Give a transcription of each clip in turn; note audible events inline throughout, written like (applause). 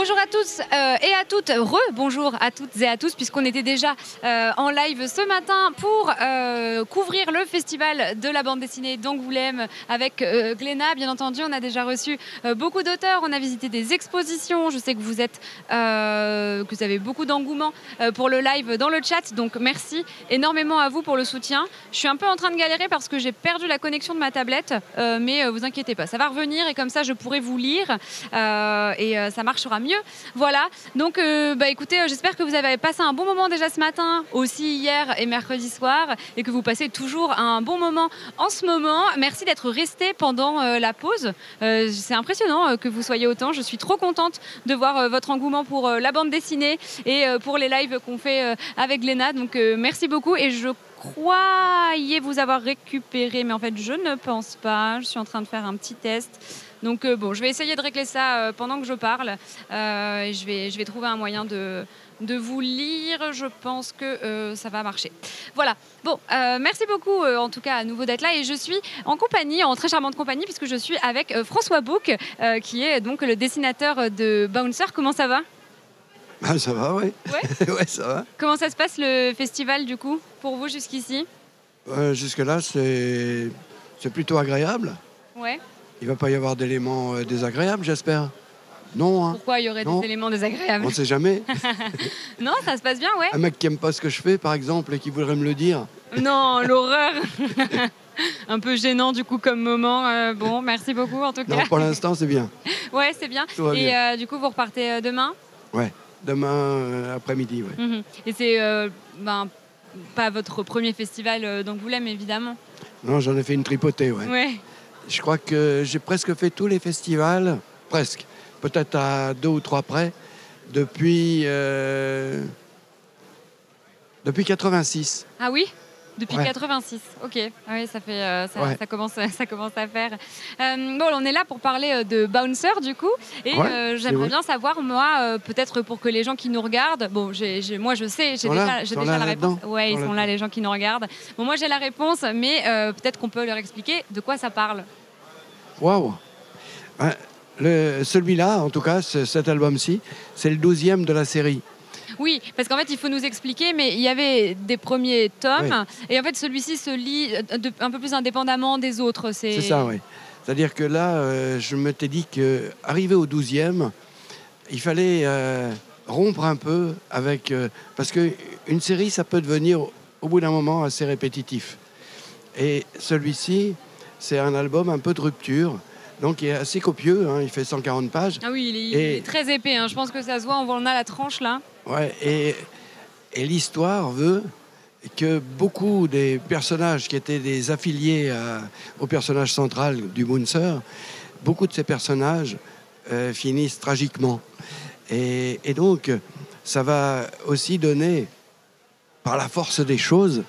Bonjour à tous euh, et à toutes, re-bonjour à toutes et à tous, puisqu'on était déjà euh, en live ce matin pour euh, couvrir le festival de la bande dessinée d'Angoulême avec Glénat. Bien entendu, on a déjà reçu beaucoup d'auteurs, on a visité des expositions. Je sais que vous êtes, que vous avez beaucoup d'engouement pour le live dans le chat, donc merci énormément à vous pour le soutien. Je suis un peu en train de galérer parce que j'ai perdu la connexion de ma tablette, mais vous inquiétez pas, ça va revenir et comme ça je pourrai vous lire et ça marchera mieux. Voilà, donc euh, bah, écoutez, euh, j'espère que vous avez passé un bon moment déjà ce matin, aussi hier et mercredi soir, et que vous passez toujours un bon moment en ce moment. Merci d'être resté pendant euh, la pause. C'est impressionnant que vous soyez autant. Je suis trop contente de voir votre engouement pour la bande dessinée et pour les lives qu'on fait avec Léna. Donc merci beaucoup et je croyais vous avoir récupéré, mais en fait je ne pense pas. Je suis en train de faire un petit test. Donc euh, bon, je vais essayer de régler ça euh, pendant que je parle. Euh, je, vais, je vais trouver un moyen de, de vous lire. Je pense que euh, ça va marcher. Voilà. Bon, euh, merci beaucoup euh, en tout cas à nouveau d'être là. Et je suis en compagnie, en très charmante compagnie, puisque je suis avec François Bouc, qui est donc le dessinateur de Bouncer. Comment ça va? Ah, ça va, oui. Ouais. (laughs) ouais, ça va. Comment ça se passe le festival du coup pour vous jusqu'ici? Jusque-là, c'est c'est plutôt agréable. Ouais. Il va pas y avoir d'éléments euh, désagréables, j'espère. Non, hein. Pourquoi il y aurait Non. des éléments désagréables on ne sait jamais. (laughs) Non, ça se passe bien, ouais. Un mec qui aime pas ce que je fais, par exemple, et qui voudrait me le dire. Non, l'horreur. (laughs) Un peu gênant du coup comme moment. Euh, bon, merci beaucoup en tout cas. Non, pour l'instant, c'est bien. (laughs) Ouais, c'est bien. Tout va Et euh, du coup, vous repartez euh, demain? Ouais. Demain euh, après-midi, ouais. Mhm. Et c'est euh, ben, pas votre premier festival euh, d'Angoulême, évidemment. Non, j'en ai fait une tripotée, ouais. Ouais. Je crois que j'ai presque fait tous les festivals, presque, peut-être à deux ou trois près, depuis, euh, depuis 86. Ah oui? Depuis Ouais. 86, ok. Ah Oui, ça fait, euh, ça, Ouais. ça commence, (laughs) ça commence à faire. Euh, bon, on est là pour parler de Bouncer du coup, et Ouais, euh, j'aimerais bien savoir moi, peut-être pour que les gens qui nous regardent, bon, j'ai- moi je sais, j'ai déjà, déjà la réponse. Ouais, ils sont là les gens qui nous regardent. Bon, moi j'ai la réponse, mais peut-être qu'on peut leur expliquer de quoi ça parle. Waouh le- Celui-là, en tout cas, ce- cet album-ci, c'est le douzième de la série. Oui, parce qu'en fait, il faut nous expliquer, mais il y avait des premiers tomes, et en fait, celui-ci se lit euh, un peu plus indépendamment des autres. C'est, C'est ça, oui. C'est-à-dire que là, euh, je m'étais dit qu'arrivé au douzième, il fallait euh, rompre un peu avec... euh, parce qu'une série, ça peut devenir, au bout d'un moment, assez répétitif. Et celui-ci, c'est un album un peu de rupture. Donc, il est assez copieux, hein, il fait 140 pages. Ah oui, il est, il Et- est très épais. hein. Je pense que ça se voit, on voit on a la tranche là. Ouais, et, et l'histoire veut que beaucoup des personnages qui étaient des affiliés à- au personnage central du Moonser, beaucoup de ces personnages euh, finissent tragiquement. Et, et donc, ça va aussi donner, par la force des choses,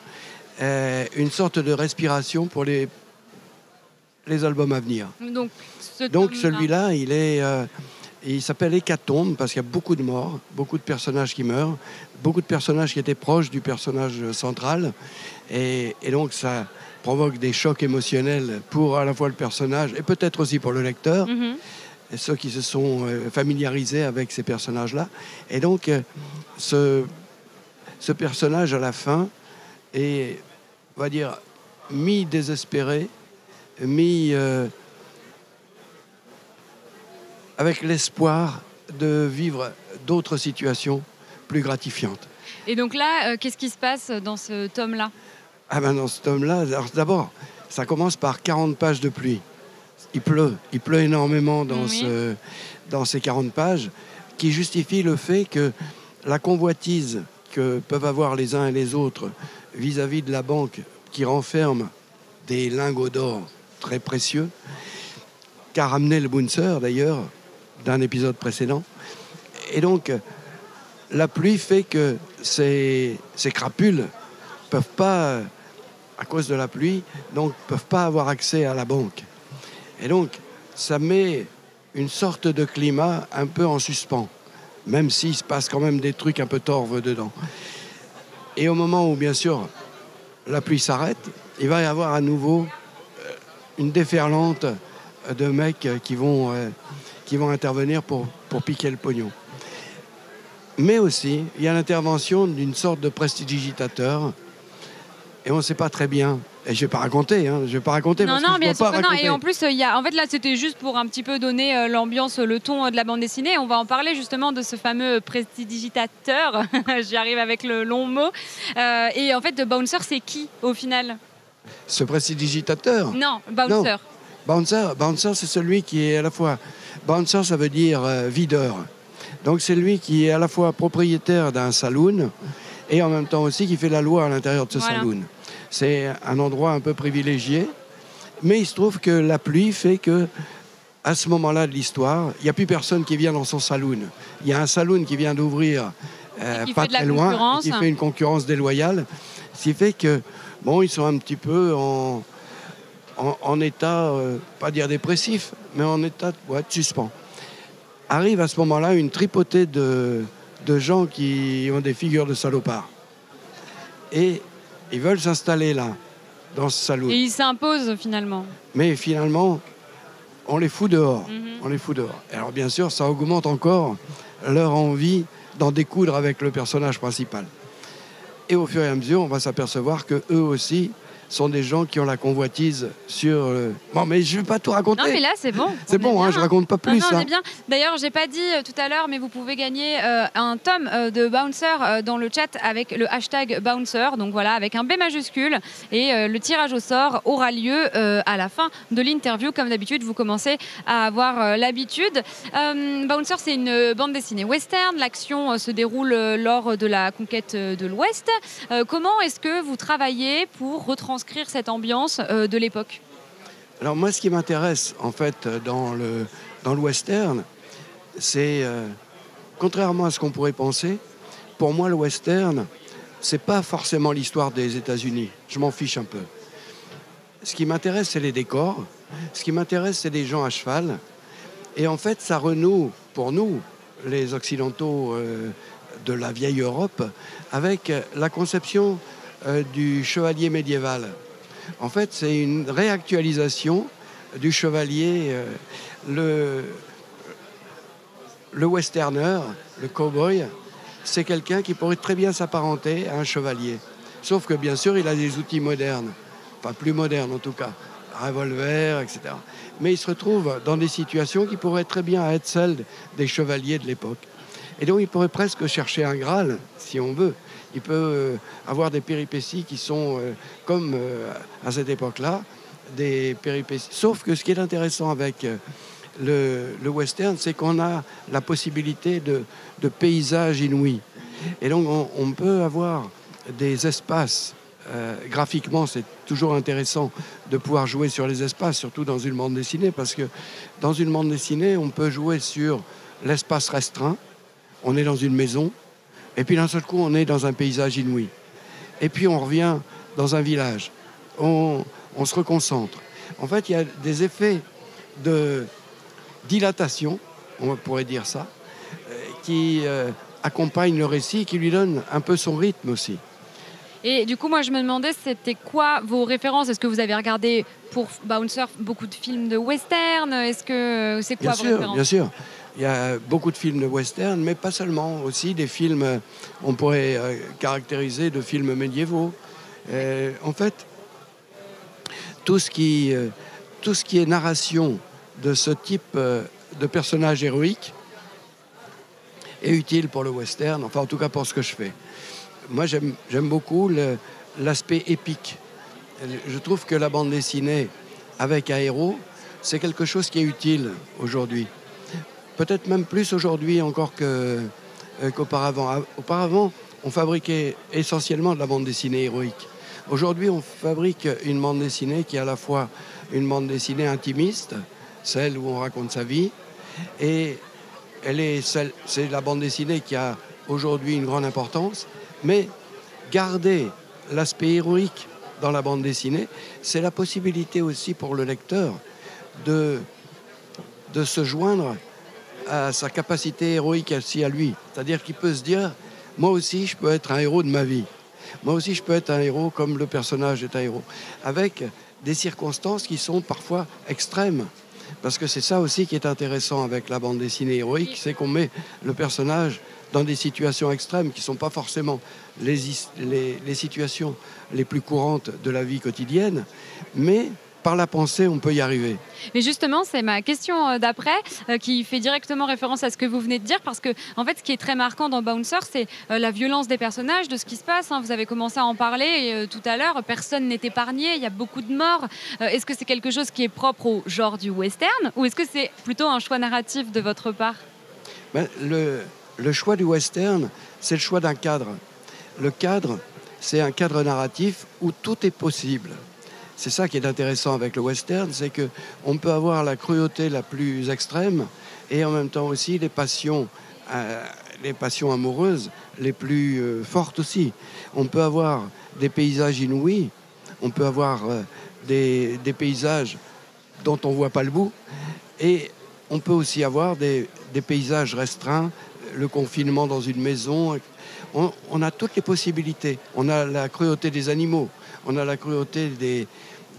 euh, une sorte de respiration pour les, les albums à venir. Donc, ce Donc tome-là. celui-là, il est, euh, il s'appelle Hécatombe parce qu'il y a beaucoup de morts, beaucoup de personnages qui meurent, beaucoup de personnages qui étaient proches du personnage central, et, et donc ça provoque des chocs émotionnels pour à la fois le personnage et peut-être aussi pour le lecteur, Mhm. et ceux qui se sont euh, familiarisés avec ces personnages-là. Et donc euh, ce, ce personnage à la fin est, on va dire, mi-désespéré, mi... euh, avec l'espoir de vivre d'autres situations plus gratifiantes. Et donc là, euh, qu'est-ce qui se passe dans ce tome-là? Ah ben dans ce tome-là, d'abord, ça commence par 40 pages de pluie. Il pleut, il pleut énormément dans, Oui. ce, dans ces 40 pages, qui justifie le fait que la convoitise que peuvent avoir les uns et les autres vis-à-vis de la banque qui renferme des lingots d'or très précieux, qu'a ramené le Bouncer d'ailleurs d'un épisode précédent. Et donc, la pluie fait que ces, ces crapules peuvent pas, à cause de la pluie, donc peuvent pas avoir accès à la banque. Et donc, ça met une sorte de climat un peu en suspens, même s'il se passe quand même des trucs un peu torves dedans. Et au moment où, bien sûr, la pluie s'arrête, il va y avoir à nouveau une déferlante de mecs euh, qui vont, euh, qui vont intervenir pour, pour piquer le pognon. Mais aussi, il y a l'intervention d'une sorte de prestidigitateur. Et on ne sait pas très bien. Et je vais pas raconter, hein, je vais pas raconter non, parce non, que je bien peux sûr pas que non. Et en plus, il y a, en fait, là, c'était juste pour un petit peu donner euh, l'ambiance, le ton euh, de la bande dessinée. On va en parler justement de ce fameux prestidigitateur. (laughs) J'y arrive avec le long mot. Euh, et en fait, de Bouncer, c'est qui au final? Ce prestidigitateur, Non, Bouncer. Bouncer, bouncer c'est celui qui est à la fois. Bouncer, ça veut dire euh, videur. Donc c'est lui qui est à la fois propriétaire d'un saloon et en même temps aussi qui fait la loi à l'intérieur de ce Voilà. saloon. C'est un endroit un peu privilégié, mais il se trouve que la pluie fait que à ce moment-là de l'histoire, il n'y a plus personne qui vient dans son saloon. Il y a un saloon qui vient d'ouvrir euh, pas très loin, qui fait une concurrence déloyale, ce qui fait que bon, ils sont un petit peu en, en, en état, euh, pas dire dépressif, mais en état ouais, de suspens. Arrive à ce moment-là une tripotée de, de gens qui ont des figures de salopards. Et ils veulent s'installer là, dans ce saloon. Et il s'impose finalement. Mais finalement, on les fout dehors. Mhm. On les fout dehors. Et alors bien sûr, ça augmente encore leur envie d'en découdre avec le personnage principal. Et au fur et à mesure, on va s'apercevoir que eux aussi sont des gens qui ont la convoitise sur. euh, Bon, mais je vais pas tout raconter. Non, mais là, c'est bon. C'est On est bon, hein, je raconte pas plus. non, on hein. est bien. D'ailleurs, j'ai pas dit euh, tout à l'heure, mais vous pouvez gagner euh, un tome euh, de Bouncer dans le chat avec le hashtag Bouncer, donc voilà, avec un B majuscule. Et le tirage au sort aura lieu à la fin de l'interview. Comme d'habitude, vous commencez à avoir l'habitude. Bouncer, c'est une bande dessinée western. L'action se déroule lors de la conquête de l'Ouest. Comment est-ce que vous travaillez pour retranscrire cette ambiance euh, de l'époque Alors moi, ce qui m'intéresse en fait dans le, dans le western, c'est, euh, contrairement à ce qu'on pourrait penser, pour moi le western, c'est pas forcément l'histoire des États-Unis. Je m'en fiche un peu. Ce qui m'intéresse, c'est les décors. Ce qui m'intéresse, c'est des gens à cheval. Et en fait, ça renoue pour nous, les Occidentaux euh, de la vieille Europe, avec la conception euh, du chevalier médiéval. En fait, c'est une réactualisation du chevalier. euh, le, le westerner, le cowboy, c'est quelqu'un qui pourrait très bien s'apparenter à un chevalier. Sauf que bien sûr, il a des outils modernes, enfin plus modernes en tout cas, revolver, etc. Mais il se retrouve dans des situations qui pourraient très bien être celles des chevaliers de l'époque. Et donc, il pourrait presque chercher un Graal, si on veut. Il peut euh, avoir des péripéties qui sont, euh, comme euh, à cette époque-là, des péripéties. Sauf que ce qui est intéressant avec le, western, c'est qu'on a la possibilité de, paysages inouïs. Et donc, on, peut avoir des espaces. graphiquement, c'est toujours intéressant de pouvoir jouer sur les espaces, surtout dans une bande dessinée, parce que dans une bande dessinée, on peut jouer sur l'espace restreint. On est dans une maison, et puis d'un seul coup, on est dans un paysage inouï. Et puis on revient dans un village. On, on se reconcentre. En fait, il y a des effets de dilatation, on pourrait dire ça, euh, qui euh, accompagnent le récit, qui lui donnent un peu son rythme aussi. Et du coup, moi, je me demandais, c'était quoi vos références? Est-ce que vous avez regardé pour Bouncer beaucoup de films de western? Est-ce que c'est quoi Bien vos sûr, références? bien sûr. Il y a beaucoup de films de western, mais pas seulement. Aussi des films, on pourrait euh, caractériser de films médiévaux. Euh, en fait, tout ce, qui, euh, tout ce qui est narration de ce type de personnage héroïque est utile pour le western, enfin en tout cas pour ce que je fais. Moi j'aime beaucoup l'aspect épique. Je trouve que la bande dessinée avec un héros, c'est quelque chose qui est utile aujourd'hui. Peut-être même plus aujourd'hui encore euh, qu'auparavant. Auparavant, on fabriquait essentiellement de la bande dessinée héroïque. Aujourd'hui, on fabrique une bande dessinée qui est à la fois une bande dessinée intimiste, celle où on raconte sa vie, et elle est c'est la bande dessinée qui a aujourd'hui une grande importance, mais garder l'aspect héroïque dans la bande dessinée, c'est la possibilité aussi pour le lecteur de, de se joindre à sa capacité héroïque aussi à lui. C'est-à-dire qu'il peut se dire, moi aussi, je peux être un héros de ma vie. Moi aussi, je peux être un héros comme le personnage est un héros. Avec des circonstances qui sont parfois extrêmes. Parce que c'est ça aussi qui est intéressant avec la bande dessinée héroïque, c'est qu'on met le personnage dans des situations extrêmes qui ne sont pas forcément les, les, les situations les plus courantes de la vie quotidienne, mais par la pensée, on peut y arriver. Mais justement, c'est ma question euh, d'après euh, qui fait directement référence à ce que vous venez de dire, parce que en fait, ce qui est très marquant dans Bouncer, c'est euh, la violence des personnages, de ce qui se passe. Hein. Vous avez commencé à en parler tout à l'heure. Personne n'est épargné. Il y a beaucoup de morts. est-ce que c'est quelque chose qui est propre au genre du western, ou est-ce que c'est plutôt un choix narratif de votre part? Ben, le, le choix du western, c'est le choix d'un cadre. Le cadre, c'est un cadre narratif où tout est possible. C'est ça qui est intéressant avec le western, c'est que on peut avoir la cruauté la plus extrême et en même temps aussi les passions, euh, les passions amoureuses les plus euh, fortes aussi. On peut avoir des paysages inouïs, on peut avoir euh, des, paysages dont on voit pas le bout, et on peut aussi avoir des, paysages restreints, le confinement dans une maison. on, a toutes les possibilités. On a la cruauté des animaux, on a la cruauté des,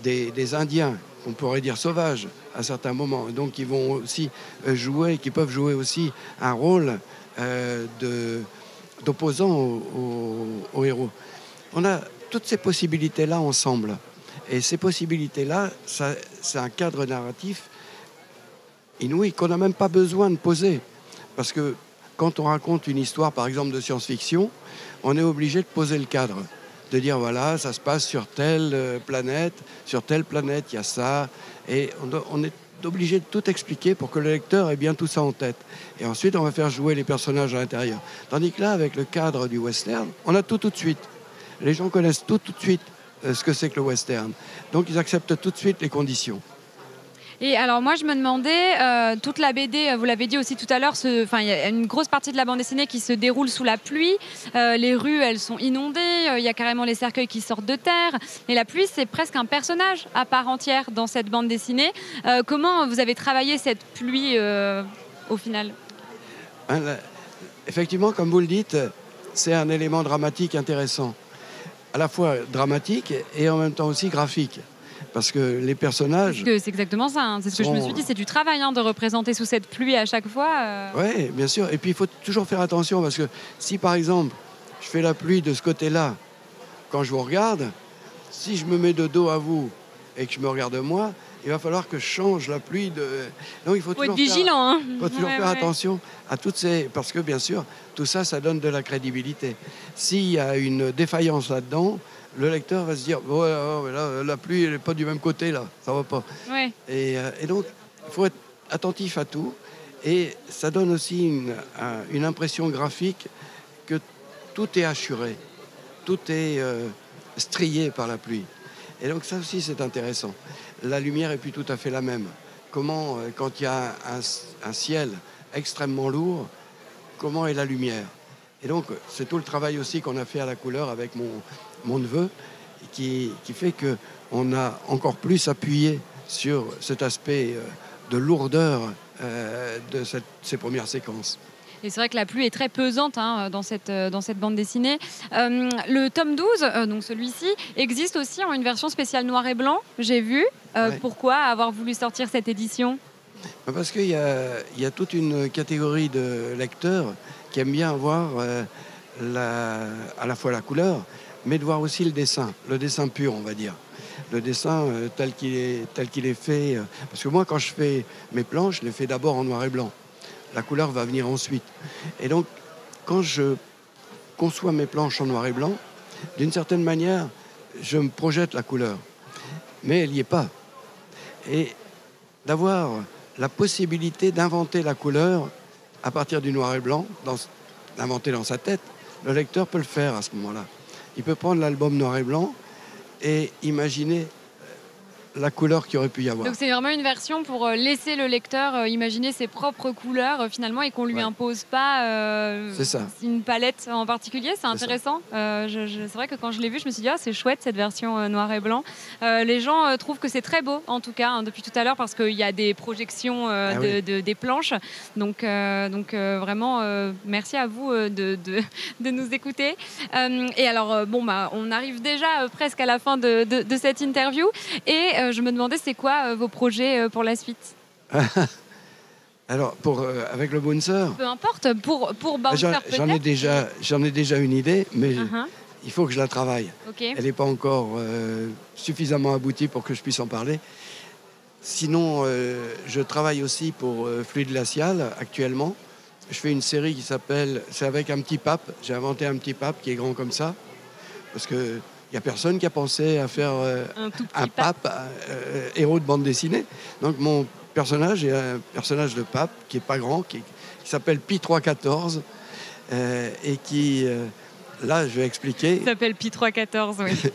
des, Indiens, qu'on pourrait dire sauvages à certains moments, donc qui vont aussi euh, jouer, qui peuvent jouer aussi un rôle euh, d'opposant au, héros. On a toutes ces possibilités-là ensemble. Et ces possibilités-là, c'est un cadre narratif inouï qu'on n'a même pas besoin de poser. Parce que quand on raconte une histoire, par exemple, de science-fiction, on est obligé de poser le cadre de dire voilà, ça se passe sur telle euh, planète, sur telle planète, il y a ça. Et on, est obligé de tout expliquer pour que le lecteur ait bien tout ça en tête. Et ensuite, on va faire jouer les personnages à l'intérieur. Tandis que là, avec le cadre du western, on a tout tout de suite. Les gens connaissent tout tout de suite euh, ce que c'est que le western. Donc, ils acceptent tout de suite les conditions. Et alors moi je me demandais, euh, toute la BD, euh, vous l'avez dit aussi tout à l'heure, il y a une grosse partie de la bande dessinée qui se déroule sous la pluie. Euh, les rues, elles sont inondées, il y a carrément les cercueils qui sortent de terre. Et la pluie, c'est presque un personnage à part entière dans cette bande dessinée. comment vous avez travaillé cette pluie au final? Hein, Effectivement, comme vous le dites, c'est un élément dramatique intéressant. À la fois dramatique et en même temps aussi graphique. Parce que les personnages. C'est exactement ça. Hein. C'est ce que je me suis dit. C'est du travail hein, de représenter sous cette pluie à chaque fois. Euh. Oui, bien sûr. Et puis il faut toujours faire attention parce que si par exemple je fais la pluie de ce côté-là, quand je vous regarde, si je me mets de dos à vous et que je me regarde moi, il va falloir que je change la pluie de. Donc il faut, toujours être vigilant. Il faut toujours faire attention à toutes ces. Parce que bien sûr, tout ça, ça donne de la crédibilité. S'il y a une défaillance là-dedans, le lecteur va se dire ouais, la pluie n'est pas du même côté là, ça va pas. Et, euh, et, donc il faut être attentif à tout et ça donne aussi une, une impression graphique que tout est assuré, tout est euh, strié par la pluie. Et donc ça aussi c'est intéressant. La lumière est plus tout à fait la même. Comment euh, quand il y a un, un ciel extrêmement lourd, comment est la lumière? Et donc, c'est tout le travail aussi qu'on a fait à la couleur avec mon, mon neveu, qui, qui fait qu'on a encore plus appuyé sur cet aspect euh, de lourdeur euh, de ces premières séquences. Et c'est vrai que la pluie est très pesante hein, dans, cette, euh, dans cette bande dessinée. le tome 12, donc celui-ci, existe aussi en une version spéciale noir et blanc, j'ai vu. Pourquoi avoir voulu sortir cette édition? Parce qu'il y a, y a toute une catégorie de lecteurs qui aiment bien voir la, à la fois la couleur, mais de voir aussi le dessin, le dessin pur, on va dire. Le dessin euh, tel qu'il est, fait. Euh, parce que moi, quand je fais mes planches, je les fais d'abord en noir et blanc. La couleur va venir ensuite. Et donc, quand je conçois mes planches en noir et blanc, d'une certaine manière, je me projette la couleur. Mais elle n'y est pas. Et d'avoir la possibilité d'inventer la couleur à partir du noir et blanc, d'inventer dans sa tête, le lecteur peut le faire à ce moment-là il peut prendre l'album noir et blanc et imaginer la couleur qu'il aurait pu y avoir. Donc c'est vraiment une version pour euh, laisser le lecteur euh, imaginer ses propres couleurs euh, finalement et qu'on lui impose pas une palette en particulier. C'est intéressant. c'est vrai que quand je l'ai vu, je me suis dit ah, c'est chouette cette version noir et blanc. les gens trouvent que c'est très beau en tout cas hein, depuis tout à l'heure parce qu'il y a des projections ah de, des planches. Donc, donc vraiment merci à vous de, de, nous écouter. et alors bon bah on arrive déjà presque à la fin de, cette interview et je me demandais, c'est quoi euh, vos projets euh, pour la suite (laughs) Alors, pour, euh, avec le bouncer, Peu importe, pour, pour Bouncer j'en ai, déjà- ai déjà une idée, mais Uh-huh. il faut que je la travaille. Ok. Elle n'est pas encore euh, suffisamment aboutie pour que je puisse en parler. Sinon, euh, je travaille aussi pour euh, Fluide Glacial actuellement. Je fais une série qui s'appelle. C'est avec un petit pape. J'ai inventé un petit pape qui est grand comme ça. Parce qu'il n'y a personne qui a pensé à faire euh, Un tout petit un pas. pape euh, héros de bande dessinée. Donc mon personnage est un personnage de pape qui est pas grand, qui, qui s'appelle Pi 314 euh, et qui, là, je vais expliquer. Il s'appelle Pi 314, oui. (laughs)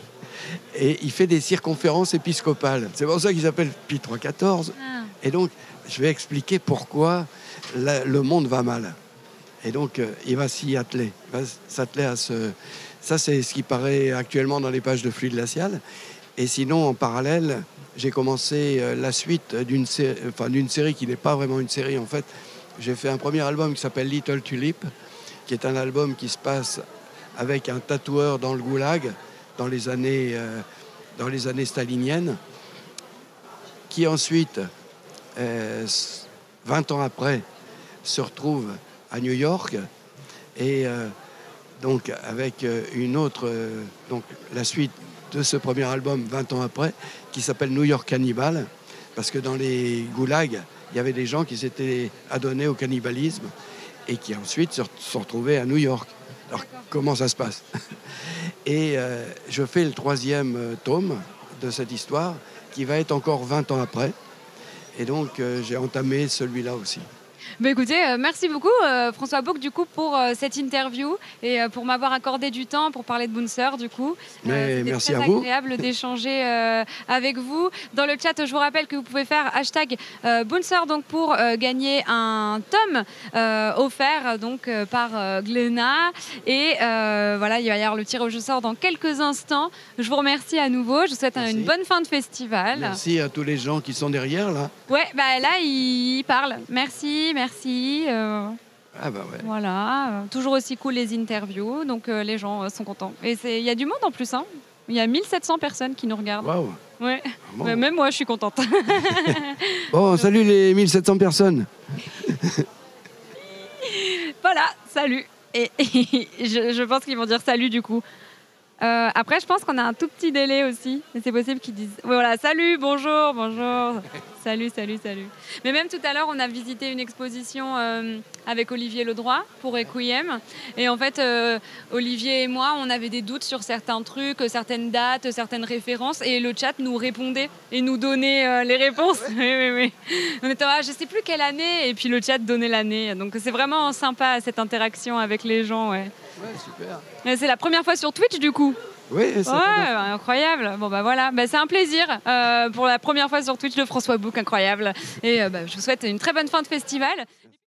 Et il fait des circonférences épiscopales. C'est pour ça qu'il s'appelle Pi 314. Ah. Et donc, je vais expliquer pourquoi la- le monde va mal. Et donc, il va s'y atteler. Il va s'atteler à ce. Ça, c'est ce qui paraît actuellement dans les pages de Fluide Glacial. Et sinon, en parallèle, j'ai commencé euh, la suite d'une enfin, série qui n'est pas vraiment une série. En fait, j'ai fait un premier album qui s'appelle Little Tulip, qui est un album qui se passe avec un tatoueur dans le goulag dans les années, euh, dans les années staliniennes, qui ensuite, euh, s- 20 ans après, se retrouve à New York et euh, donc avec euh, une autre, euh, donc la suite de ce premier album 20 ans après, qui s'appelle New York Cannibal, parce que dans les goulags, il y avait des gens qui s'étaient adonnés au cannibalisme et qui ensuite se sont retrouvés à New York. Alors comment ça se passe? (laughs) Et euh, je fais le troisième tome de cette histoire qui va être encore 20 ans après. Et donc j'ai entamé celui-là aussi. Bah écoutez, euh, merci beaucoup euh, François Bouc du coup pour euh, cette interview et pour m'avoir accordé du temps pour parler de Bouncer du coup. Mais merci très à vous. agréable (laughs) d'échanger avec vous. Dans le chat, je vous rappelle que vous pouvez faire hashtag Bouncer donc pour gagner un tome offert donc par Glénat et voilà il va y avoir le tirage au sort dans quelques instants. Je vous remercie à nouveau. Je vous souhaite Merci. une bonne fin de festival. Merci à tous les gens qui sont derrière là. Ouais, bah là il parle. Merci, merci. euh, Ah bah ouais. Voilà, toujours aussi cool les interviews, donc euh, les gens euh, sont contents. Et il y a du monde en plus, hein. Il y a 1700 personnes qui nous regardent. Waouh. Ouais. Bon. Ouais, même moi, je suis contente. Bon, (laughs) salut les 1700 personnes. (laughs) voilà, salut. Et, (laughs) je, je pense qu'ils vont dire salut du coup. Euh, après, je pense qu'on a un tout petit délai aussi. C'est possible qu'ils disent voilà, salut, bonjour, bonjour. (laughs) salut, salut, salut. Mais même tout à l'heure, on a visité une exposition euh, avec Olivier Ledroit pour Requiem. Et en fait, euh, Olivier et moi, on avait des doutes sur certains trucs, certaines dates, certaines références. Et le chat nous répondait et nous donnait les réponses. (laughs) oui, oui, oui. On était, ah, je sais plus quelle année. Et puis le chat donnait l'année. Donc c'est vraiment sympa cette interaction avec les gens. Ouais. Ouais, super. C'est la première fois sur Twitch du coup. Oui, c'est Ouais, incroyable. Bon bah voilà, bah, c'est un plaisir euh, pour la première fois sur Twitch de François Bouc, incroyable. Et euh, bah, je vous souhaite une très bonne fin de festival.